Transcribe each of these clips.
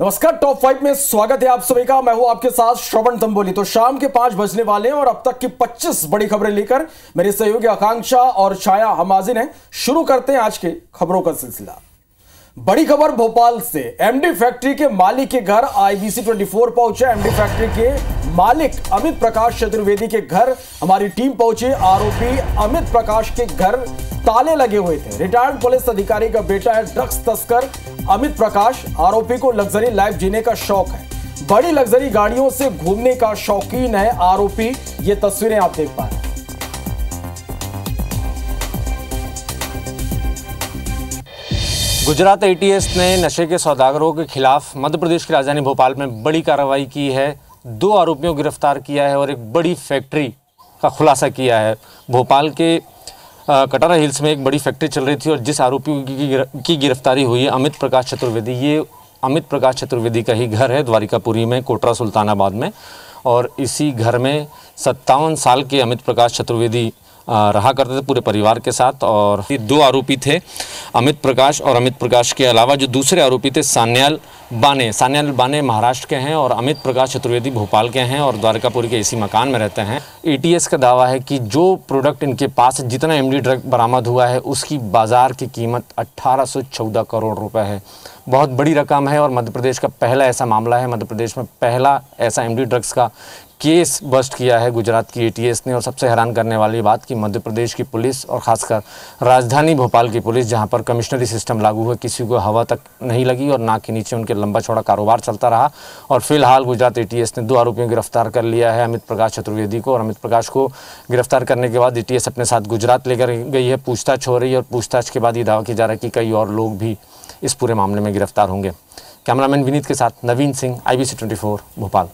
नमस्कार top five में स्वागत है आप सभी का। मैं हूँ आपके साथ श्रवण तंबोली। तो शाम के पाँच बजने वाले हैं और अब तक की 25 बड़ी खबरें लेकर मेरे सहयोगी आकांक्षा और छाया हमाजिन है। शुरू करते हैं आज के खबरों का सिलसिला। बड़ी खबर भोपाल से। एमडी फैक्ट्री के मालिक के घर आईबीसी 24 पहुँचे। एमडी फैक्ट्री के मालिक अमित प्रकाश चतुर्वेदी के घर। हमारी टीम पहुँची। आरोपी अमित प्रकाश के घर ताले लगे हुए थे। रिटायर्ड पुलिस अधिकारी का बेटा है ड्रग्स तस्कर अमित प्रकाश। आरोपी को लग्जरी लाइफ जीने का शौक है। बड़ी लग्जरी गाड़ियों से घूमने का शौकीन है आरोपी। ये तस्वीरें आप देख पा रहे हैं। गुजरात एटीएस ने नशे के सौदागरों के खिलाफ मध्य प्रदेश की राजधानी भोपाल में बड़ी कार्रवाई की है। दो आरोपियों गिरफ़्तार किया है और एक बड़ी फैक्ट्री का खुलासा किया है। भोपाल के कटारा हिल्स में एक बड़ी फैक्ट्री चल रही थी और जिस आरोपी की, गिरफ्तारी हुई है अमित प्रकाश चतुर्वेदी। ये अमित प्रकाश चतुर्वेदी का ही घर है द्वारिकापुरी में कोटरा सुल्तानाबाद में। और इसी घर में सत्तावन साल के अमित प्रकाश चतुर्वेदी रहा करते थे पूरे परिवार के साथ और दो आरोपी थे, अमित प्रकाश और अमित प्रकाश के अलावा जो दूसरे आरोपी थे, सान्याल बाने। सान्याल बाने महाराष्ट्र के हैं और अमित प्रकाश चतुर्वेदी भोपाल के हैं और द्वारकापुरी के इसी मकान में रहते हैं। एटीएस का दावा है कि जो प्रोडक्ट इनके पास जितना एमडी ड्रग बरामद हुआ है, उसकी बाज़ार की कीमत अट्ठारह करोड़ रुपये है। बहुत बड़ी रकम है और मध्य प्रदेश का पहला ऐसा मामला है। मध्य प्रदेश में पहला ऐसा एमडी ड्रग्स का केस बस्ट किया है गुजरात की एटीएस ने और सबसे हैरान करने वाली बात कि मध्य प्रदेश की पुलिस और ख़ासकर राजधानी भोपाल की पुलिस, जहाँ पर कमिश्नरी सिस्टम लागू हुआ किसी को हवा तक नहीं लगी और नाक के नीचे उनके लंबा चौड़ा कारोबार चलता रहा। और फ़िलहाल गुजरात एटीएस ने दो आरोपियों को गिरफ़्तार कर लिया है, अमित प्रकाश चतुर्वेदी को और अमित प्रकाश को गिरफ़्तार करने के बाद एटीएस अपने साथ गुजरात लेकर गई है पूछताछ हो रही है और पूछताछ के बाद ये दावा किया जा रहा है कि कई और लोग भी इस पूरे मामले में गिरफ़्तार होंगे। कैमरामैन विनीत के साथ नवीन सिंह आई बी भोपाल।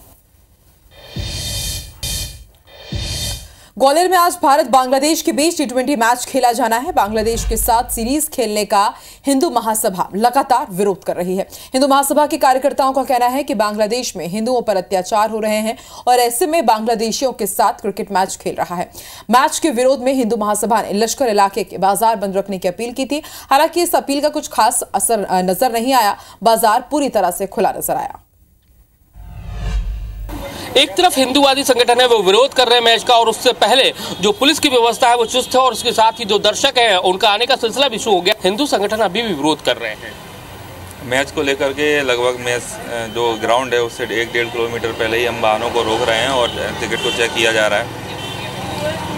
ग्वालियर में आज भारत बांग्लादेश के बीच टी मैच खेला जाना है। बांग्लादेश के साथ सीरीज़ खेलने का हिंदू महासभा लगातार विरोध कर रही है। हिंदू महासभा के कार्यकर्ताओं का कहना है कि बांग्लादेश में हिंदुओं पर अत्याचार हो रहे हैं और ऐसे में बांग्लादेशियों के साथ क्रिकेट मैच खेल रहा है। मैच के विरोध में हिंदू महासभा ने लश्कर इलाके के बाज़ार बंद रखने की अपील की थी। हालाँकि इस अपील का कुछ खास असर नज़र नहीं आया। बाज़ार पूरी तरह से खुला नज़र आया। एक तरफ़ हिंदूवादी संगठन है, वो विरोध कर रहे हैं मैच का, और उससे पहले जो पुलिस की व्यवस्था है, वो चुस्त है, और उसके साथ ही जो दर्शक हैं, उनका आने का सिलसिला भी शुरू हो गया। हिंदू संगठन अभी भी विरोध कर रहे हैं। मैच को लेकर के लगभग मैच जो ग्राउंड है, उससे एक डेढ़ किलोमीटर पहले ही हम वाहनों को रोक रहे हैं, और टिकट को चेक किया जा रहा है।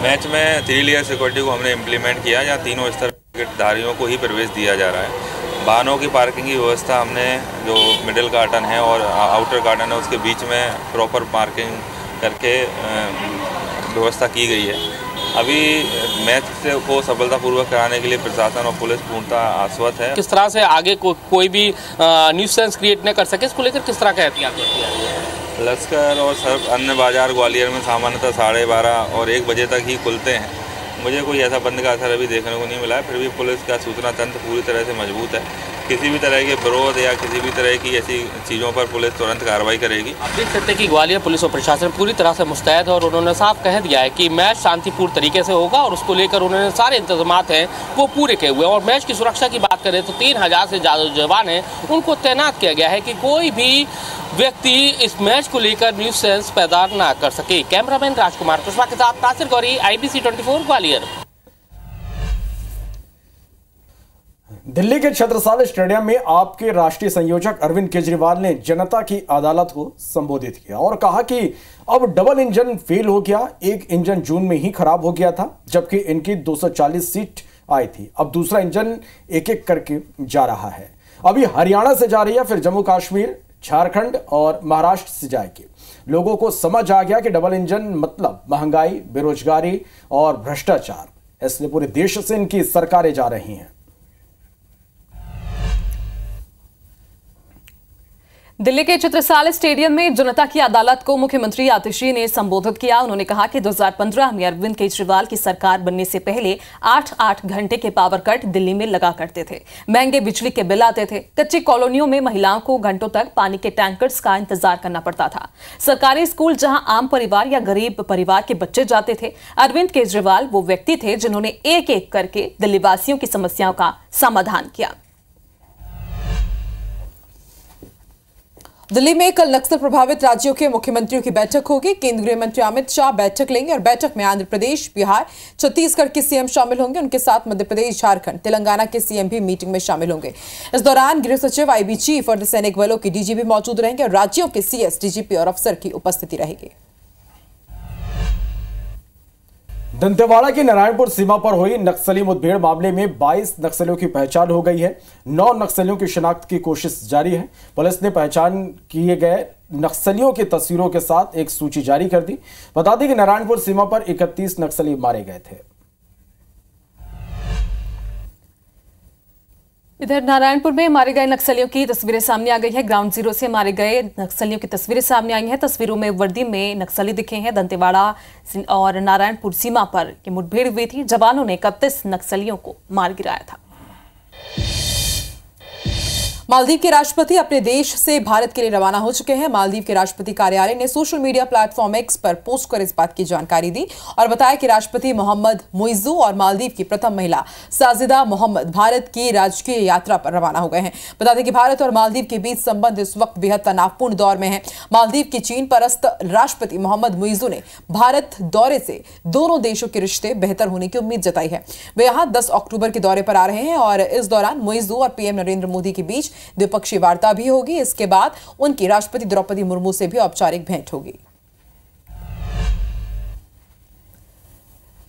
मैच में थ्री लेयर सिक्योरिटी को हमने इम्प्लीमेंट किया, जहाँ तीनों स्तर टिकटधारियों को ही प्रवेश दिया जा रहा है। वाहनों की पार्किंग की व्यवस्था हमने जो मिडिल गार्डन है और आउटर गार्डन है उसके बीच में प्रॉपर पार्किंग करके व्यवस्था की गई है। अभी मैच को सफलतापूर्वक कराने के लिए प्रशासन और पुलिस पूर्णतः आश्वत है। किस तरह से आगे को, कोई भी न्यूज़ सेंस क्रिएट न कर सके इसको लेकर किस तरह का एहतियात लश्कर और सब अन्य बाज़ार ग्वालियर में सामान्यतः साढ़े बारह और एक बजे तक ही खुलते हैं। मुझे कोई ऐसा बंद का असर अभी देखने को नहीं मिला है। फिर भी पुलिस का सूचना तंत्र पूरी तरह से मज़बूत है। किसी भी तरह के विरोध या किसी भी तरह की ऐसी चीज़ों पर पुलिस तुरंत कार्रवाई करेगी। आप देख सकते हैं कि ग्वालियर पुलिस और प्रशासन पूरी तरह से मुस्तैद और उन्होंने साफ़ कह दिया है कि मैच शांतिपूर्ण तरीके से होगा और उसको लेकर उन्होंने सारे इंतज़ाम हैं, वो पूरे किए हुए और मैच की सुरक्षा की बात करें तो तीन हज़ार से ज़्यादा जवान हैं, उनको तैनात किया गया है कि कोई भी व्यक्ति इस मैच को लेकर न्यूज़ सेंस पैदा ना कर सके। कैमरामैन राजकुमार कुशवाहा के साथ नासिर गौरी आईबीसी 24 ग्वालियर। दिल्ली के छत्रसाल स्टेडियम में आपके राष्ट्रीय संयोजक अरविंद केजरीवाल ने जनता की अदालत को संबोधित किया और कहा कि अब डबल इंजन फेल हो गया, एक इंजन जून में ही खराब हो गया था, जबकि इनकी 240 सीट आई थी। अब दूसरा इंजन एक एक करके जा रहा है। अभी हरियाणा से जा रही है, फिर जम्मू कश्मीर, झारखंड और महाराष्ट्र से जाएगी। लोगों को समझ आ गया कि डबल इंजन मतलब महँगाई, बेरोजगारी और भ्रष्टाचार। इसलिए पूरे देश से इनकी सरकारें जा रही हैं। दिल्ली के चित्रसाल स्टेडियम में जनता की अदालत को मुख्यमंत्री आतिशी ने संबोधित किया। उन्होंने कहा कि 2015 में अरविंद केजरीवाल की सरकार बनने से पहले आठ आठ घंटे के पावर कट दिल्ली में लगा करते थे। महँगे बिजली के बिल आते थे। कच्ची कॉलोनियों में महिलाओं को घंटों तक पानी के टैंकर्स का इंतज़ार करना पड़ता था। सरकारी स्कूल जहाँ आम परिवार या गरीब परिवार के बच्चे जाते थे, अरविंद केजरीवाल वो व्यक्ति थे जिन्होंने एक एक करके दिल्ली वासियों की समस्याओं का समाधान किया। दिल्ली में कल नक्सल प्रभावित राज्यों के मुख्यमंत्रियों की बैठक होगी। केंद्रीय गृह मंत्री अमित शाह बैठक लेंगे और बैठक में आंध्र प्रदेश, बिहार, छत्तीसगढ़ के सीएम शामिल होंगे। उनके साथ मध्य प्रदेश, झारखंड, तेलंगाना के सीएम भी मीटिंग में शामिल होंगे। इस दौरान गृह सचिव, आईबी चीफ और सैनिक बलों के डीजीपी मौजूद रहेंगे और राज्यों के सीएस, डीजीपी और अफसर की उपस्थिति रहेगी। दंतेवाड़ा की नारायणपुर सीमा पर हुई नक्सली मुठभेड़ मामले में 22 नक्सलियों की पहचान हो गई है। नौ नक्सलियों की शिनाख्त की कोशिश जारी है। पुलिस ने पहचान किए गए नक्सलियों की तस्वीरों के साथ एक सूची जारी कर दी। बता दें कि नारायणपुर सीमा पर 31 नक्सली मारे गए थे। इधर नारायणपुर में मारे गए नक्सलियों की तस्वीरें सामने आ गई है। ग्राउंड ज़ीरो से मारे गए नक्सलियों की तस्वीरें सामने आई हैं। तस्वीरों में वर्दी में नक्सली दिखे हैं। दंतेवाड़ा और नारायणपुर सीमा पर मुठभेड़ हुई थी। जवानों ने इकतीस नक्सलियों को मार गिराया था। मालदीव के राष्ट्रपति अपने देश से भारत के लिए रवाना हो चुके हैं। मालदीव के राष्ट्रपति कार्यालय ने सोशल मीडिया प्लेटफॉर्म एक्स पर पोस्ट कर इस बात की जानकारी दी और बताया कि राष्ट्रपति मोहम्मद मुइजू और मालदीव की प्रथम महिला साजिदा मोहम्मद भारत की राजकीय यात्रा पर रवाना हो गए हैं। बता दें कि भारत और मालदीव के बीच संबंध इस वक्त बेहद तनावपूर्ण दौर में है। मालदीव के चीन परस्त राष्ट्रपति मोहम्मद मुइजू ने भारत दौरे से दोनों देशों के रिश्ते बेहतर होने की उम्मीद जताई है। वे यहाँ दस अक्टूबर के दौरे पर आ रहे हैं और इस दौरान मुइजू और पीएम नरेंद्र मोदी के बीच द्विपक्षीय वार्ता भी होगी। इसके बाद उनकी राष्ट्रपति द्रौपदी मुर्मू से भी औपचारिक भेंट होगी।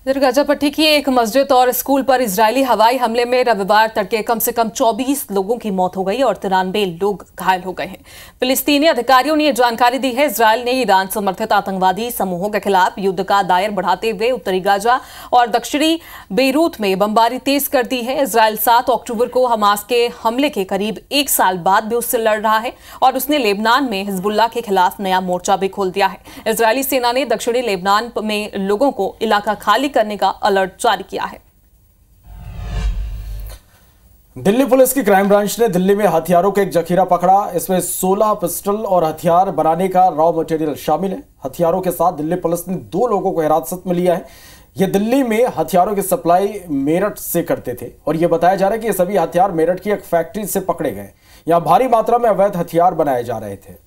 इधर गजापट्टी की एक मस्जिद और स्कूल पर इजरायली हवाई हमले में रविवार तड़के कम से कम 24 लोगों की मौत हो गई और तिरानबे लोग घायल हो गए हैं। फिलिस्तीनी अधिकारियों ने यह जानकारी दी है इसराइल ने ईरान समर्थित आतंकवादी समूहों के खिलाफ युद्ध का दायर बढ़ाते हुए उत्तरी गाजा और दक्षिणी बेरूत में बमबारी तेज कर दी है। इसराइल सात अक्टूबर को हमास के हमले के करीब एक साल बाद भी उससे लड़ रहा है और उसने लेबनान में हिजबुल्ला के खिलाफ नया मोर्चा भी खोल दिया है। इसराइली सेना ने दक्षिणी लेबनान में लोगों को इलाका खाली करने का अलर्ट जारी किया है। दिल्ली पुलिस की क्राइम ब्रांच ने दिल्ली में हथियारों का एक जखीरा पकड़ा। इसमें 16 पिस्टल और हथियार बनाने का रॉ मटेरियल शामिल है। हथियारों के साथ दिल्ली पुलिस ने दो लोगों को हिरासत में लिया है। ये दिल्ली में हथियारों की सप्लाई मेरठ से करते थे और यह बताया जा रहा है कि ये सभी हथियार मेरठ की एक फैक्ट्री से पकड़े गए। यहाँ भारी मात्रा में अवैध हथियार बनाए जा रहे थे।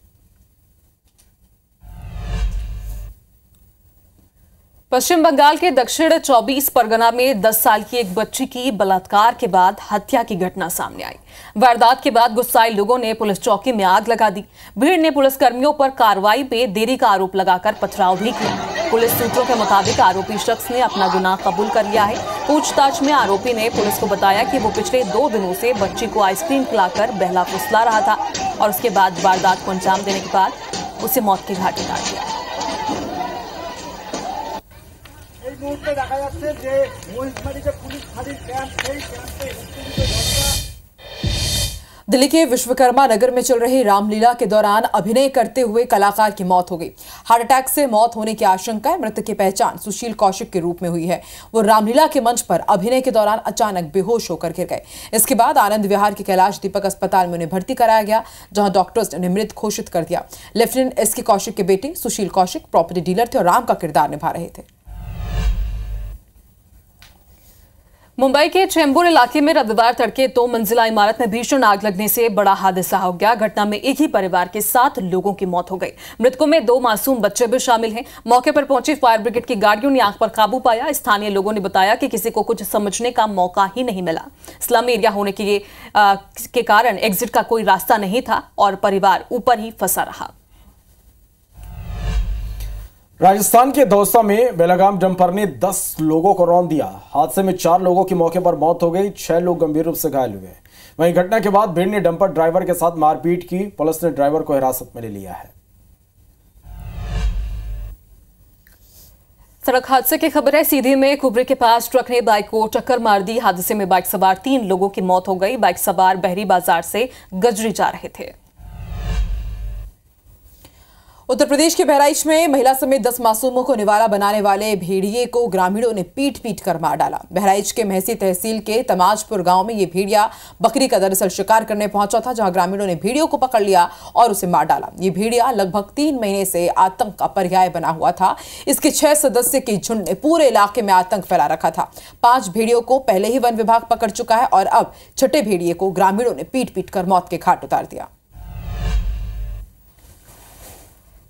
पश्चिम बंगाल के दक्षिण 24 परगना में 10 साल की एक बच्ची की बलात्कार के बाद हत्या की घटना सामने आई। वारदात के बाद गुस्साए लोगों ने पुलिस चौकी में आग लगा दी। भीड़ ने पुलिसकर्मियों पर कार्रवाई में देरी का आरोप लगाकर पथराव भी किया। पुलिस सूत्रों के मुताबिक आरोपी शख्स ने अपना गुनाह कबूल कर लिया है। पूछताछ में आरोपी ने पुलिस को बताया कि वो पिछले दो दिनों से बच्ची को आइसक्रीम खिलाकर बहला फुसला रहा था और उसके बाद वारदात को अंजाम देने के बाद उसे मौत के घाट उतार दिया। মুহূর্তে দেখা যাচ্ছে যে মহিষমারিতে পুলিশ ফাঁড়ির ক্যাম্প সেই ক্যাম্পে উত্তেজিত दिल्ली के विश्वकर्मा नगर में चल रही रामलीला के दौरान अभिनय करते हुए कलाकार की मौत हो गई हार्ट अटैक से मौत होने की आशंका है मृतक की पहचान सुशील कौशिक के रूप में हुई है वो रामलीला के मंच पर अभिनय के दौरान अचानक बेहोश होकर गिर गए इसके बाद आनंद विहार के कैलाश दीपक अस्पताल में उन्हें भर्ती कराया गया जहां डॉक्टर्स ने उन्हें मृत घोषित कर दिया लेफ्टिनेंट एस के कौशिक के बेटे सुशील कौशिक प्रॉपर्टी डीलर थे और राम का किरदार निभा रहे थे मुंबई के चेंबूर इलाके में रविवार तड़के दो मंजिला इमारत में भीषण आग लगने से बड़ा हादसा हो गया। घटना में एक ही परिवार के सात लोगों की मौत हो गई। मृतकों में दो मासूम बच्चे भी शामिल हैं। मौके पर पहुँची फायर ब्रिगेड की गाड़ियों ने आग पर काबू पाया। स्थानीय लोगों ने बताया कि किसी को कुछ समझने का मौका ही नहीं मिला। स्लम एरिया होने के, आ, के कारण एग्जिट का कोई रास्ता नहीं था और परिवार ऊपर ही फंसा रहा। राजस्थान के दौसा में बेलागाम डंपर ने 10 लोगों को रौन दिया। हादसे में चार लोगों की मौके पर मौत हो गई, छह लोग गंभीर रूप से घायल हुए। वहीं घटना के बाद भीड़ ने डंपर ड्राइवर के साथ मारपीट की, पुलिस ने ड्राइवर को हिरासत में ले लिया है। सड़क हादसे की खबर है, सीधी में कुबरे के पास ट्रक ने बाइक को टक्कर मार दी। हादसे में बाइक सवार तीन लोगों की मौत हो गई। बाइक सवार बहरी बाज़ार से गजरी जा रहे थे। उत्तर प्रदेश के बहराइच में महिला समेत दस मासूमों को निवाला बनाने वाले भेड़िए को ग्रामीणों ने पीट पीट कर मार डाला। बहराइच के महसी तहसील के तमाजपुर गाँव में ये भेड़िया बकरी का दरअसल शिकार करने पहुँचा था, जहाँ ग्रामीणों ने भेड़ियों को पकड़ लिया और उसे मार डाला। ये भेड़िया लगभग तीन महीने से आतंक का पर्याय बना हुआ था। इसके छह सदस्य की झुंड ने पूरे इलाके में आतंक फैला रखा था। पाँच भेड़ियों को पहले ही वन विभाग पकड़ चुका है और अब छठे भेड़िए को ग्रामीणों ने पीट पीट कर मौत के घाट उतार दिया।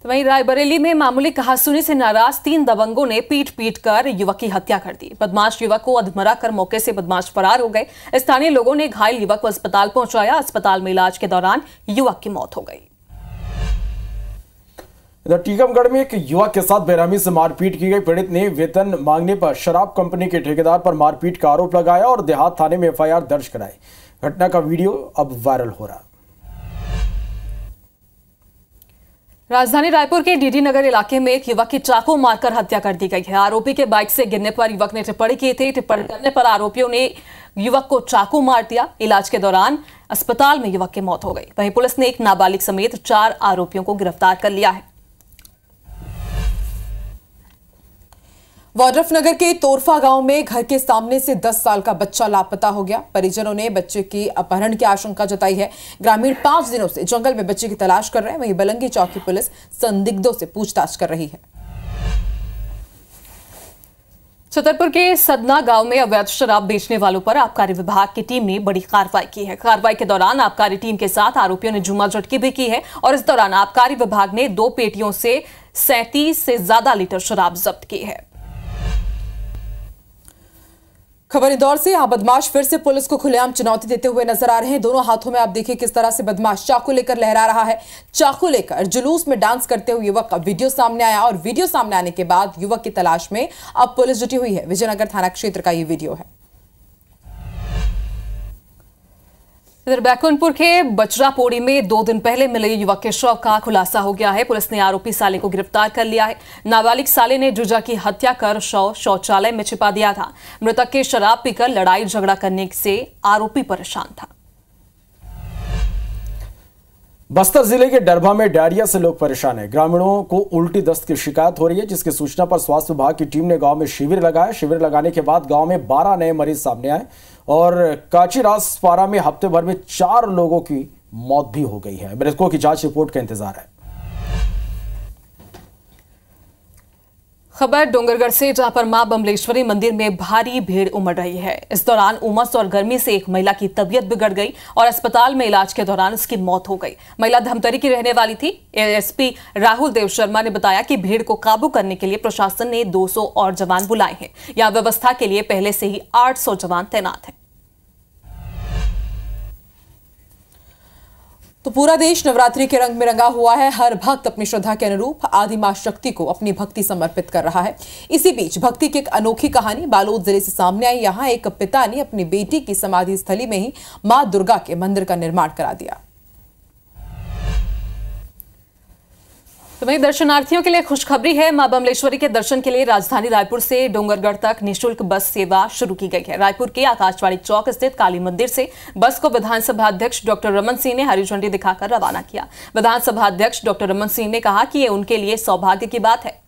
तो वहीं रायबरेली में मामूली कहासुनी से नाराज़ तीन दबंगों ने पीट पीट कर युवक की हत्या कर दी। बदमाश युवक को अधमरा कर मौके से बदमाश फरार हो गए। स्थानीय लोगों ने घायल युवक को अस्पताल पहुँचाया। अस्पताल में इलाज के दौरान युवक की मौत हो गई। टीकमगढ़ में एक युवक के साथ बेरहमी से मारपीट की गई। पीड़ित ने वेतन मांगने पर शराब कंपनी के ठेकेदार पर मारपीट का आरोप लगाया और देहात थाने में एफआईआर दर्ज कराई। घटना का वीडियो अब वायरल हो रहा राजधानी रायपुर के डीडी नगर इलाके में एक युवक की चाकू मारकर हत्या कर दी गई है। आरोपी के बाइक से गिरने पर युवक ने टिप्पणी की थी। टिप्पणी करने पर आरोपियों ने युवक को चाकू मार दिया। इलाज के दौरान अस्पताल में युवक की मौत हो गई। वहीं पुलिस ने एक नाबालिग समेत चार आरोपियों को गिरफ़्तार कर लिया है। वाड्रफनगर के तोरफा गाँव में घर के सामने से 10 साल का बच्चा लापता हो गया। परिजनों ने बच्चे की अपहरण की आशंका जताई है। ग्रामीण पाँच दिनों से जंगल में बच्चे की तलाश कर रहे हैं। वहीं बलंगी चौकी पुलिस संदिग्धों से पूछताछ कर रही है। छतरपुर के सदना गाँव में अवैध शराब बेचने वालों पर आबकारी विभाग की टीम ने बड़ी कार्रवाई की है। कार्रवाई के दौरान आबकारी टीम के साथ आरोपियों ने जुमा झटकी भी की है और इस दौरान आबकारी विभाग ने दो पेटियों से सैंतीस से ज़्यादा लीटर शराब जब्त की है। खबर इंदौर से, यहाँ बदमाश फिर से पुलिस को खुलेआम चुनौती देते हुए नज़र आ रहे हैं। दोनों हाथों में आप देखिए किस तरह से बदमाश चाकू लेकर लहरा रहा है। चाकू लेकर जुलूस में डांस करते हुए युवक का वीडियो सामने आया और वीडियो सामने आने के बाद युवक की तलाश में अब पुलिस जुटी हुई है। विजयनगर थाना क्षेत्र का ये वीडियो है। इधर बैकुंठपुर के बचरा पोड़ी में दो दिन पहले मिले युवक के शव का खुलासा हो गया है। पुलिस ने आरोपी साले को गिरफ़्तार कर लिया है। नाबालिग साले ने जुजा की हत्या कर शव शौचालय में छिपा दिया था। मृतक के शराब पीकर लड़ाई झगड़ा करने से आरोपी परेशान था। बस्तर ज़िले के डरभा में डायरिया से लोग परेशान हैं। ग्रामीणों को उल्टी दस्त की शिकायत हो रही है, जिसकी सूचना पर स्वास्थ्य विभाग की टीम ने गाँव में शिविर लगाया। शिविर लगाने के बाद गाँव में 12 नए मरीज़ सामने आए। और काचीरासपारा में हफ़्ते भर में चार लोगों की मौत भी हो गई है। मृतकों की जाँच रिपोर्ट का इंतज़ार है। खबर डोंगरगढ़ से, जहाँ पर माँ बमलेश्वरी मंदिर में भारी भीड़ उमड़ रही है। इस दौरान उमस और गर्मी से एक महिला की तबीयत बिगड़ गई और अस्पताल में इलाज के दौरान उसकी मौत हो गई। महिला धमतरी की रहने वाली थी। एएसपी राहुल देव शर्मा ने बताया कि भीड़ को काबू करने के लिए प्रशासन ने 200 और जवान बुलाए हैं। यहाँ व्यवस्था के लिए पहले से ही 800 जवान तैनात हैं। तो पूरा देश नवरात्रि के रंग में रंगा हुआ है। हर भक्त अपनी श्रद्धा के अनुरूप आदि माँ शक्ति को अपनी भक्ति समर्पित कर रहा है। इसी बीच भक्ति की एक अनोखी कहानी बालोद ज़िले से सामने आई। यहाँ एक पिता ने अपनी बेटी की समाधि स्थली में ही माँ दुर्गा के मंदिर का निर्माण करा दिया। तो वहीं दर्शनार्थियों के लिए खुशखबरी है। माँ बमलेश्वरी के दर्शन के लिए राजधानी रायपुर से डोंगरगढ़ तक निशुल्क बस सेवा शुरू की गई है। रायपुर के आकाशवाणी चौक स्थित काली मंदिर से बस को विधानसभा अध्यक्ष डॉक्टर रमन सिंह ने हरी झंडी दिखाकर रवाना किया। विधानसभा अध्यक्ष डॉक्टर रमन सिंह ने कहा कि ये उनके लिए सौभाग्य की बात है।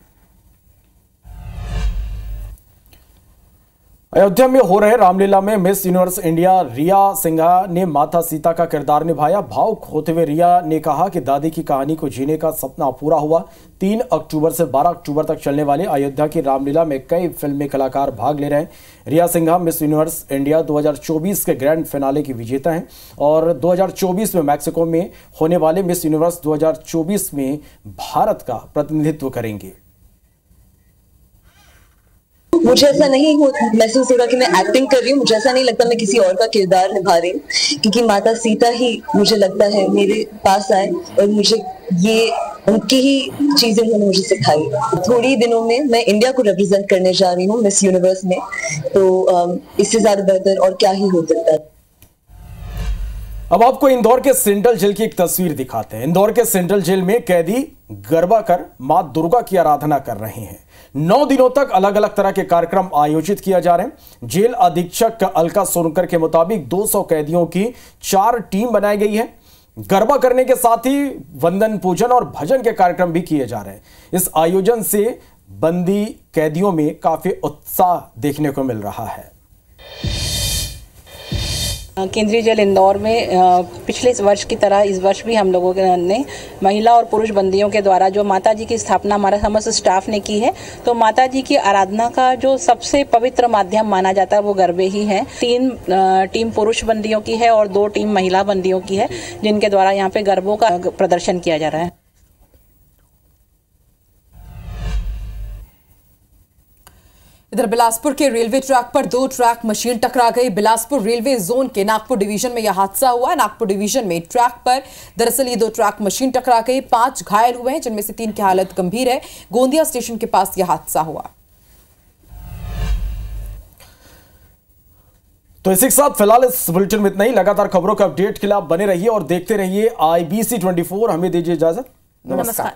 अयोध्या में हो रहे रामलीला में miss universe India Riya Singha ने माता सीता का किरदार निभाया। भावुक होते हुए रिया ने कहा कि दादी की कहानी को जीने का सपना पूरा हुआ। तीन अक्टूबर से 12 अक्टूबर तक चलने वाले अयोध्या की रामलीला में कई फिल्मी कलाकार भाग ले रहे हैं। Riya Singha miss universe India 2024 के ग्रैंड फिनाले की विजेता हैं और 2024 में मैक्सिको में होने वाले मिस यूनिवर्स 2024 में भारत का प्रतिनिधित्व करेंगे। मुझे ऐसा नहीं हो महसूस होगा कि मैं एक्टिंग कर रही हूँ। मुझे ऐसा नहीं लगता मैं किसी और का किरदार निभा रही हूँ, क्योंकि माता सीता ही मुझे लगता है मेरे पास आए और मुझे ये उनकी ही चीज़ें उन्होंने मुझे सिखाई। थोड़ी दिनों में मैं इंडिया को रिप्रेजेंट करने जा रही हूँ मिस यूनिवर्स में। तो इससे ज़्यादा बेहतर और क्या ही हो सकता है। अब आपको इंदौर के सेंट्रल जेल की एक तस्वीर दिखाते हैं। इंदौर के सेंट्रल जेल में कैदी गरबा कर माँ दुर्गा की आराधना कर रहे हैं। नौ दिनों तक अलग अलग तरह के कार्यक्रम आयोजित किया जा रहे हैं। जेल अधीक्षक अलका सोनकर के मुताबिक 200 कैदियों की चार टीम बनाई गई है। गरबा करने के साथ ही वंदन पूजन और भजन के कार्यक्रम भी किए जा रहे हैं। इस आयोजन से बंदी कैदियों में काफ़ी उत्साह देखने को मिल रहा है। केंद्रीय जेल इंदौर में पिछले वर्ष की तरह, इस वर्ष भी हम लोगों के, ने महिला और पुरुष बंदियों के द्वारा जो माता जी की स्थापना, हमारा समस्त स्टाफ ने की है तो माता जी की आराधना का जो सबसे पवित्र माध्यम माना जाता है, वो गरबे ही है। तीन टीम पुरुष बंदियों की है और दो टीम महिला बंदियों की है, जिनके द्वारा यहाँ पे गरबों का प्रदर्शन किया जा रहा है। इधर बिलासपुर के रेलवे ट्रैक पर दो ट्रैक मशीन टकरा गई। बिलासपुर रेलवे जोन के नागपुर डिवीज़न में यह हादसा हुआ। नागपुर डिवीज़न में ट्रैक पर दरअसल ये दो ट्रैक मशीन टकरा गई। पाँच घायल हुए हैं जिनमें से तीन की हालत गंभीर है। गोंदिया स्टेशन के पास यह हादसा हुआ। तो इसी के साथ फ़िलहाल इस बुलेटिन में इतना ही। लगातार खबरों के अपडेट के लिए आप बने रहिए और देखते रहिए आईबीसी 24 हमें दीजिए इजाज़त। नमस्कार।